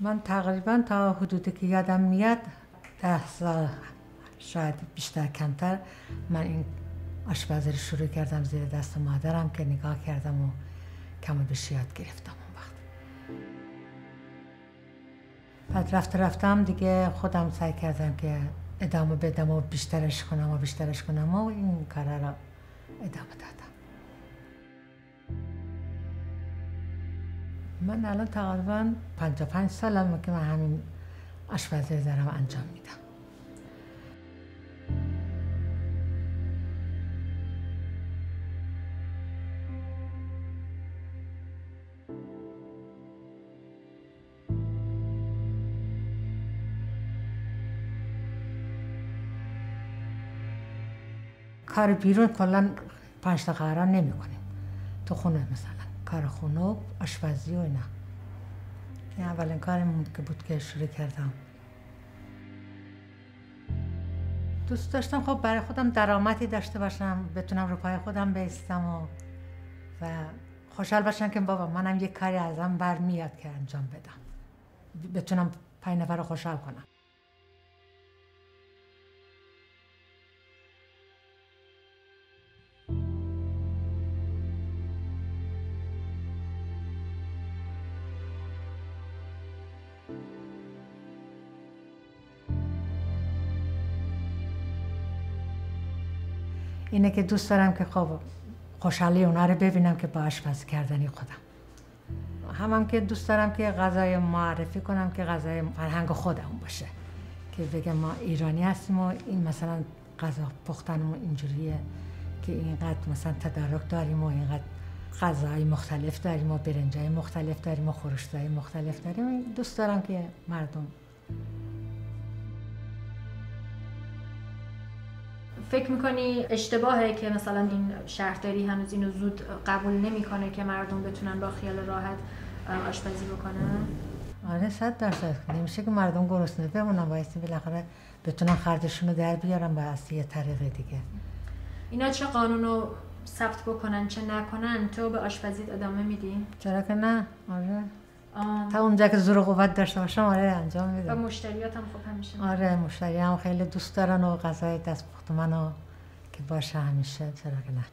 من تقریبا تا حدودی که یادم میاد ده سال شاید بیشتر کمتر من این آشپزی رو شروع کردم زیر دست مادرم که نگاه کردم و کم و یاد گرفتم اون وقت. بعد رفت رفتم دیگه خودم سعی کردم که ادامه بدم و بیشترش کنم و بیشترش کنم و این کار را ادامه دادم. من الان تقریبا 55 سالم که من همین آشپزی دارم انجام میدم. کار بیرون کلا پنج تا قرار نمی کنیم تو خونه مثلا. کار خونه و آشپزی و اینا. این اولین کارم که بود که شروع کردم. دوست داشتم خب برای خودم درآمدی داشته باشم بتونم رو پای خودم بیستم و و خوشحال باشم که بابا منم یه کاری ازم برمیاد که انجام بدم. بتونم پای نفر رو خوشحال کنم. اینه که دوست دارم که خب خوشحالی اونا رو ببینم که با آشپزی کردنی خودم. هم, که دوست دارم که غذای معرفی کنم که غذای فرهنگ خودم باشه. که بگم ما ایرانی هستیم و این مثلا غذا پختنمون اینجوریه که اینقدر مثلا تدارک داریم و اینقدر غذای مختلف داریم و برنجای مختلف داریم و خورشتای مختلف داریم. دوست دارم که مردم فکر می‌کنی اشتباهه که مثلا این شهرداری هنوز اینو زود قبول نمی‌کنه که مردم بتونن با خیال راحت آشپزی بکنن؟ آره صد درصد. نمیشه که مردم گرسنه بمونن. بایستی بالاخره بتونن خردشون رو در بیارن با یه طریق دیگه. اینا چه قانون رو ثبت بکنن چه نکنن؟ تو به آشپزی ادامه میدی؟ چرا که نه؟ آره. تا اونجا که زور قوت داشته باشم آره انجام میدم. و مشتریات هم خب همیشه. آره مشتری هم خیلی دوست دارن و غذای دست پخت منو که باشه همیشه چرا که نه.